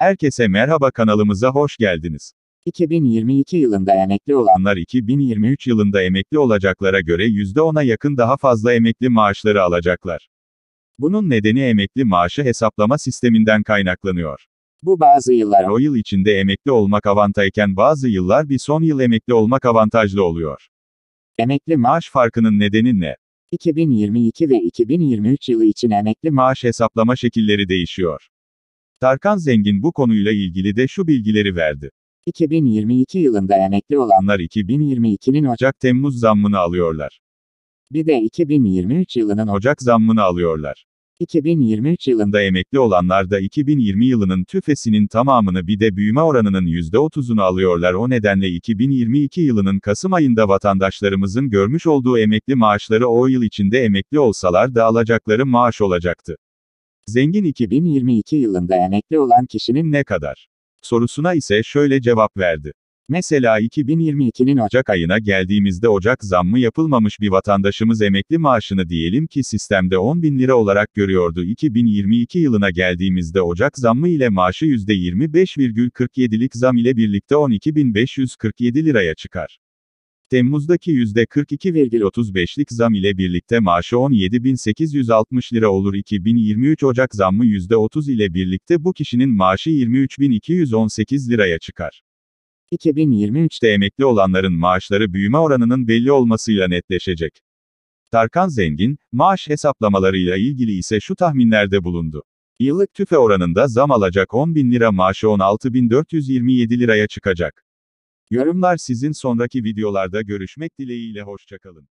Herkese merhaba kanalımıza hoş geldiniz. 2022 yılında emekli olan Olanlar 2023 yılında emekli olacaklara göre %10'a yakın daha fazla emekli maaşları alacaklar. Bunun nedeni emekli maaşı hesaplama sisteminden kaynaklanıyor. bu bazı yıllar O yıl içinde emekli olmak avantajken bazı yıllar bir son yıl emekli olmak avantajlı oluyor. emekli maaş farkının nedeni ne? 2022 ve 2023 yılı için emekli Maaş hesaplama şekilleri değişiyor. Tarkan Zengin bu konuyla ilgili de şu bilgileri verdi. 2022 yılında emekli olan Onlar 2022'nin Ocak Ocak-Temmuz zammını alıyorlar. bir de 2023 yılının Ocak zammını alıyorlar. 2023 yılında yılında emekli olanlar da 2020 yılının tüfesinin tamamını bir de büyüme oranının %30'unu alıyorlar. O nedenle 2022 yılının Kasım ayında vatandaşlarımızın görmüş olduğu emekli maaşları o yıl içinde emekli olsalar da alacakları maaş olacaktı. Zengin 2022 yılında emekli olan kişinin2000'in ne kadar? Sorusuna ise şöyle cevap verdi. Mesela 2022'nin Ocak Ocak ayına geldiğimizde Ocak zammı yapılmamış bir vatandaşımız emekli maaşını diyelim ki sistemde 10 bin lira olarak görüyordu. 2022 yılına geldiğimizde Ocak zammı ile maaşı %25,47'lik zam ile birlikte 12.547 liraya çıkar. Temmuz'daki %42,35'lik zam ile birlikte maaşı 17.860 lira olur. 2023 Ocak zammı %30 ile birlikte bu kişinin maaşı 23.218 liraya çıkar. 2023 İşte emekli olanların maaşları büyüme oranının belli olmasıyla netleşecek. Tarkan Zengin, maaş hesaplamalarıyla ilgili ise şu tahminlerde bulundu. Yıllık tüfe oranında zam alacak 10 bin lira maaşı 16.427 liraya çıkacak. Yorumlar sizin sonraki videolarda görüşmek dileğiyle hoşçakalın.